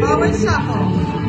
Power Shuffle.